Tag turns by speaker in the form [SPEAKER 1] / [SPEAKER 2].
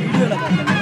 [SPEAKER 1] 越了